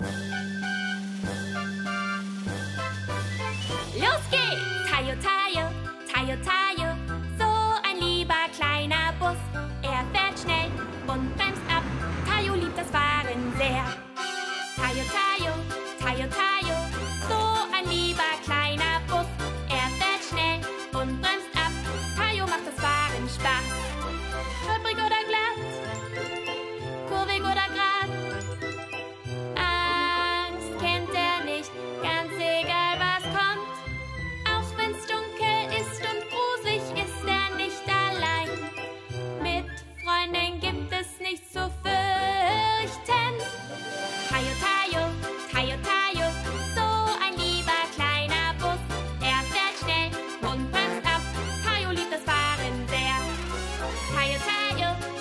Los geht's! Tayo, Tayo, Tayo, Tayo, so ein lieber kleiner Bus. Er fährt schnell und fährt tail, tail.